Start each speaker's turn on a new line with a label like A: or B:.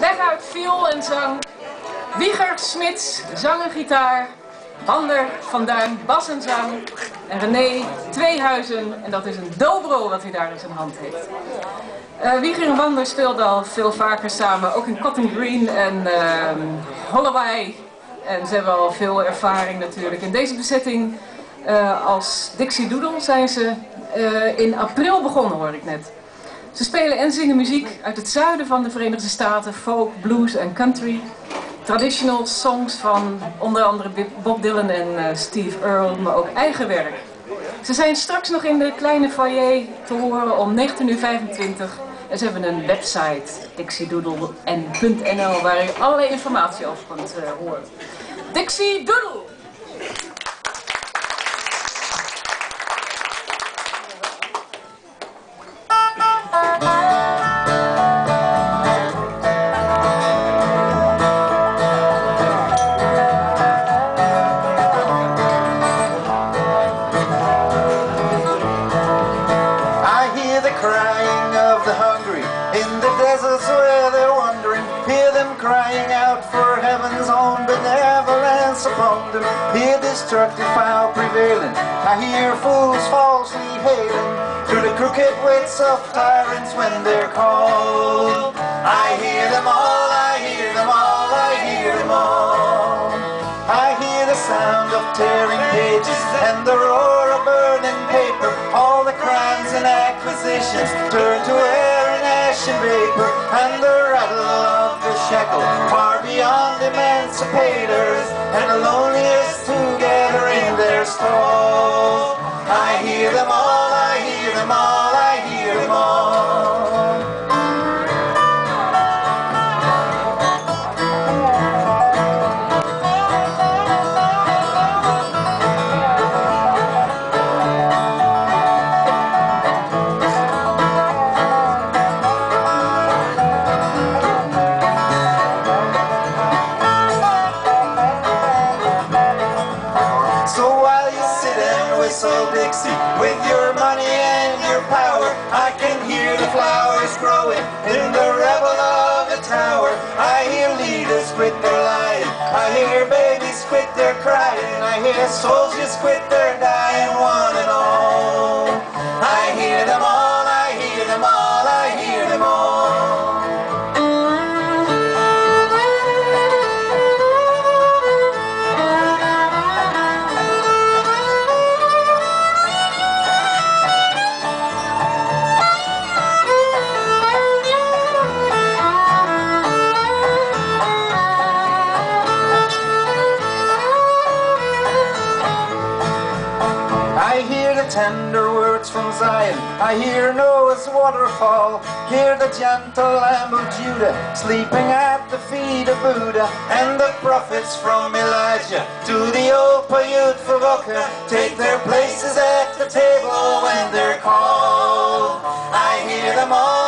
A: Leg uit viool en zang. Wieger Smits, zang en gitaar. Wander van Duin, bas en zang. En René Tweehuizen, en dat is een dobro wat hij daar in zijn hand heeft. Uh, Wieger en Wander speelden al veel vaker samen, ook in Cotton Green en uh, Holloway. En ze hebben al veel ervaring natuurlijk. In deze bezetting uh, als Dixie Doodle zijn ze uh, in april begonnen, hoor ik net. Ze spelen en zingen muziek uit het zuiden van de Verenigde Staten, folk, blues en country. Traditional songs van onder andere Bob Dylan en uh, Steve Earle, maar ook eigen werk. Ze zijn straks nog in de kleine foyer te horen om 19.25 uur. En ze hebben een website, dixiedoodle.nl, waar u allerlei informatie over kunt uh, horen. Dixie Doodle!
B: Upon them. Crying out for heaven's own benevolence upon them. hear destructive fire prevailing. I hear fools falsely hailing through the crooked wits of tyrants when they're called. I hear them all, I hear them all, I hear them all. I hear the sound of tearing pages and the roar acquisitions turn to air and ash and vapor, and the rattle of the shackle far beyond emancipators and the loneliest together in their stall. Whistle Dixie with your money and your power, I can hear the flowers growing in the rebel of the tower. I hear leaders quit their lying, I hear babies quit their crying, I hear soldiers quit their dying, one and all. I hear them all, the tender words from Zion. I hear Noah's waterfall. Hear the gentle Lamb of Judah sleeping at the feet of Buddha. And the prophets from Elijah to the old Paiute Wovoka take their places at the table when they're called. I hear them all.